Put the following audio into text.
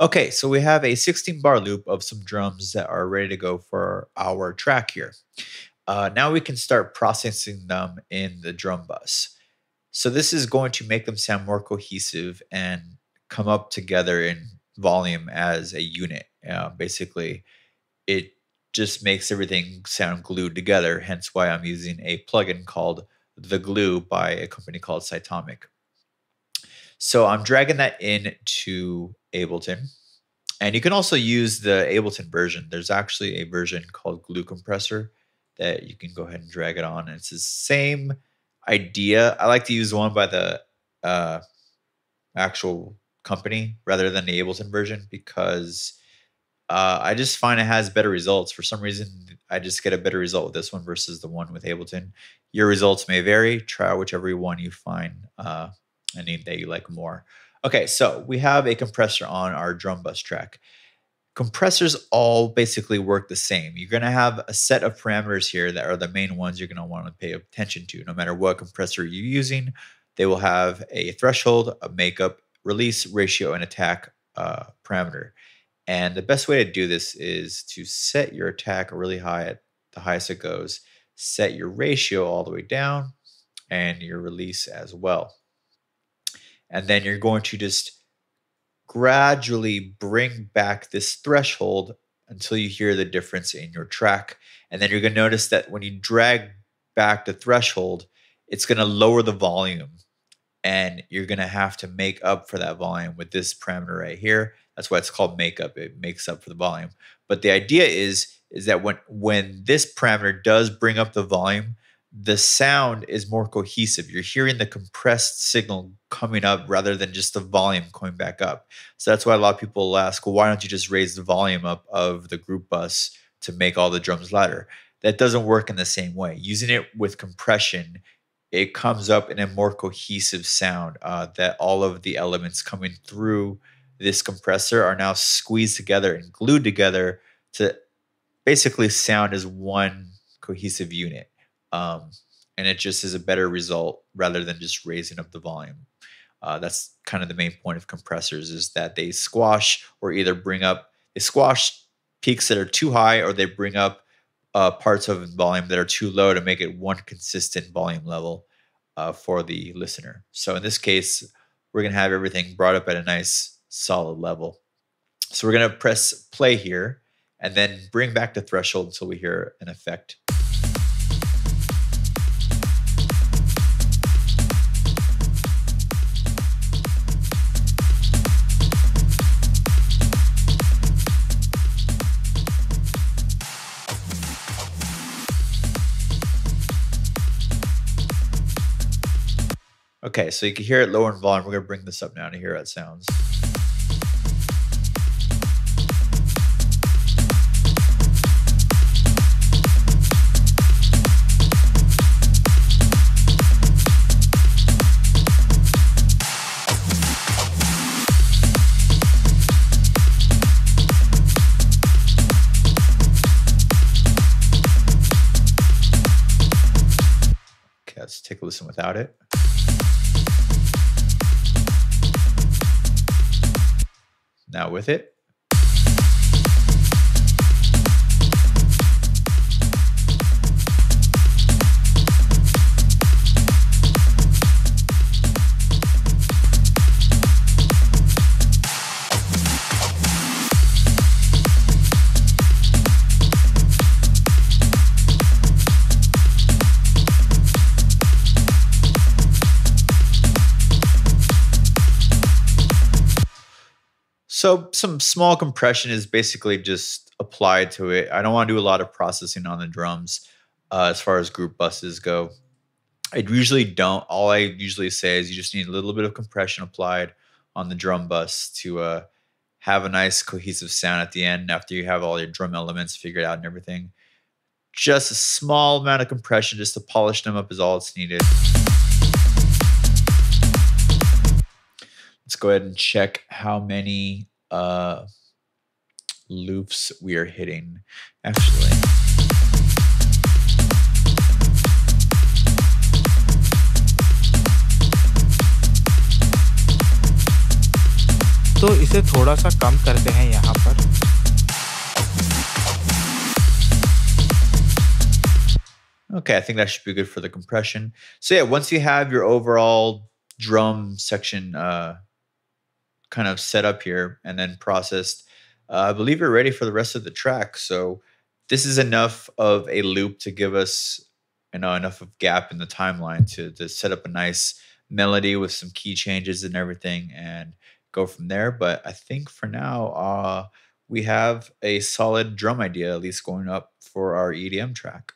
Okay, so we have a 16 bar loop of some drums that are ready to go for our track here. Uh, now we can start processing them in the drum bus. So this is going to make them sound more cohesive and come up together in volume as a unit. Uh, basically, it just makes everything sound glued together. Hence why I'm using a plugin called The Glue by a company called Cytomic. So I'm dragging that in to Ableton. And you can also use the Ableton version. There's actually a version called Glue Compressor that you can go ahead and drag it on. And it's the same idea. I like to use one by the uh, actual company rather than the Ableton version because uh, I just find it has better results. For some reason, I just get a better result with this one versus the one with Ableton. Your results may vary. Try whichever one you find uh, any that you like more. Okay, so we have a compressor on our drum bus track. Compressors all basically work the same. You're going to have a set of parameters here that are the main ones you're going to want to pay attention to. No matter what compressor you're using, they will have a threshold, a makeup, release, ratio, and attack uh, parameter. And the best way to do this is to set your attack really high at the highest it goes, set your ratio all the way down, and your release as well. And then you're going to just gradually bring back this threshold until you hear the difference in your track. And then you're going to notice that when you drag back the threshold, it's going to lower the volume. And you're going to have to make up for that volume with this parameter right here. That's why it's called makeup. It makes up for the volume. But the idea is is that when when this parameter does bring up the volume, the sound is more cohesive. You're hearing the compressed signal coming up rather than just the volume coming back up. So that's why a lot of people ask, well, why don't you just raise the volume up of the group bus to make all the drums louder? That doesn't work in the same way. Using it with compression, it comes up in a more cohesive sound uh, that all of the elements coming through this compressor are now squeezed together and glued together to basically sound as one cohesive unit um, and it just is a better result rather than just raising up the volume. Uh, that's kind of the main point of compressors is that they squash or either bring up they squash peaks that are too high or they bring up uh, parts of volume that are too low to make it one consistent volume level uh, for the listener. So in this case, we're going to have everything brought up at a nice solid level. So we're going to press play here and then bring back the threshold until we hear an effect. Okay, so you can hear it lower in volume. We're going to bring this up now to hear how it sounds. Okay, let's take a listen without it. Now with it. So some small compression is basically just applied to it. I don't want to do a lot of processing on the drums uh, as far as group buses go. I usually don't. All I usually say is you just need a little bit of compression applied on the drum bus to uh, have a nice cohesive sound at the end after you have all your drum elements figured out and everything. Just a small amount of compression just to polish them up is all it's needed. Let's go ahead and check how many uh, loops we are hitting. Actually. तो इसे थोड़ा-सा कम करते हैं यहाँ पर। Okay, I think that should be good for the compression. So yeah, once you have your overall drum section uh, kind of set up here and then processed, uh, I believe you're ready for the rest of the track. So this is enough of a loop to give us you know enough of gap in the timeline to to set up a nice melody with some key changes and everything and go from there. But I think for now, uh, we have a solid drum idea at least going up for our EDM track.